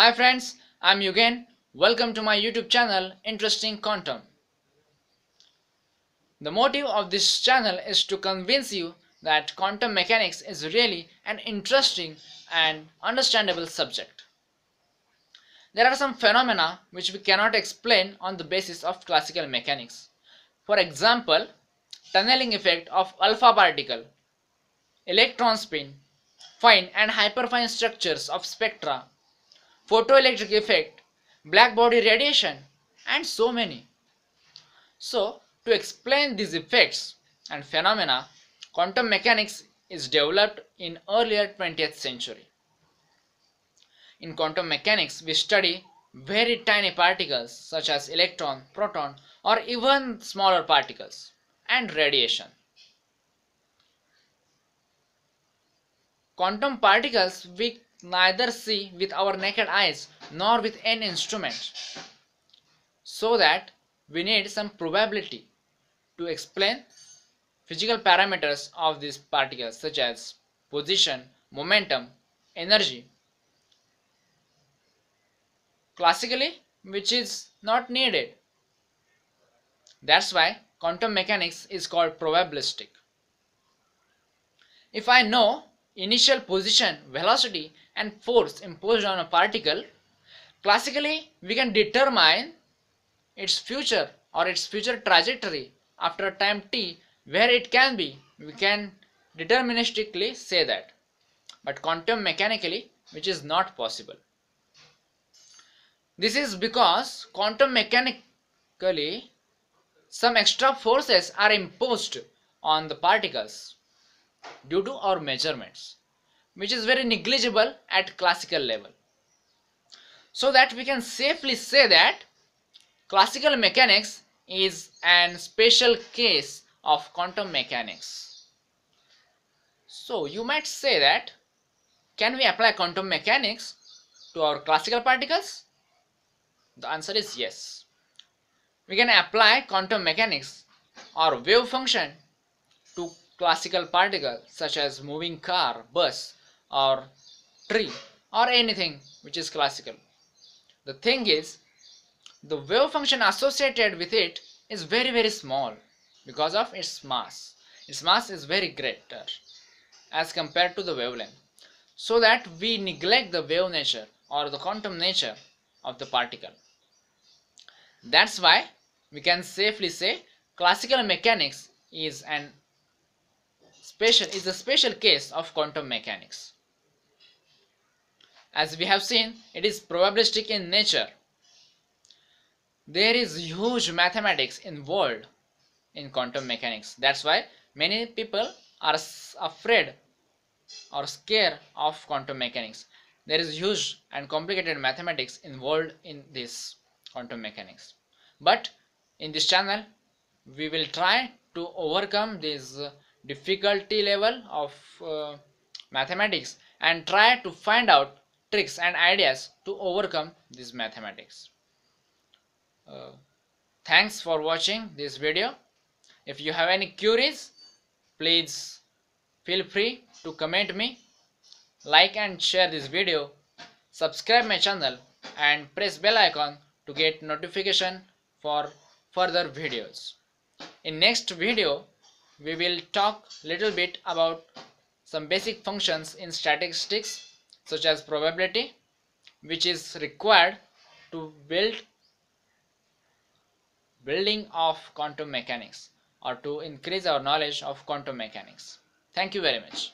Hi friends, I'm Yugen. Welcome to my YouTube channel Interesting Quantum. The motive of this channel is to convince you that quantum mechanics is really an interesting and understandable subject. There are some phenomena which we cannot explain on the basis of classical mechanics. For example, tunneling effect of alpha particle, electron spin, fine and hyperfine structures of spectra, photoelectric effect, black body radiation and so many. So to explain these effects and phenomena, quantum mechanics is developed in earlier 20th century. In quantum mechanics, we study very tiny particles such as electron, proton or even smaller particles and radiation. Quantum particles we neither see with our naked eyes nor with any instrument. So that we need some probability to explain physical parameters of these particles such as position, momentum, energy. Classically, which is not needed. That's why quantum mechanics is called probabilistic. If I know initial position, velocity and force imposed on a particle, classically we can determine its future or its future trajectory after a time t where it can be. We can deterministically say that. But quantum mechanically, which is not possible. This is because quantum mechanically some extra forces are imposed on the particles due to our measurements which is very negligible at classical level. So that we can safely say that classical mechanics is an special case of quantum mechanics. So you might say that can we apply quantum mechanics to our classical particles? The answer is yes. We can apply quantum mechanics or wave function classical particle such as moving car, bus or tree or anything which is classical. The thing is the wave function associated with it is very very small because of its mass. Its mass is very greater as compared to the wavelength so that we neglect the wave nature or the quantum nature of the particle. That's why we can safely say classical mechanics is an special is a special case of quantum mechanics. As we have seen, it is probabilistic in nature. There is huge mathematics involved in quantum mechanics. That's why many people are afraid or scared of quantum mechanics. There is huge and complicated mathematics involved in this quantum mechanics. But in this channel, we will try to overcome this difficulty level of uh, mathematics and try to find out tricks and ideas to overcome these mathematics. Uh, thanks for watching this video. If you have any queries, please feel free to comment me, like and share this video, subscribe my channel and press bell icon to get notification for further videos. In next video, we will talk little bit about some basic functions in statistics such as probability which is required to build building of quantum mechanics or to increase our knowledge of quantum mechanics. Thank you very much.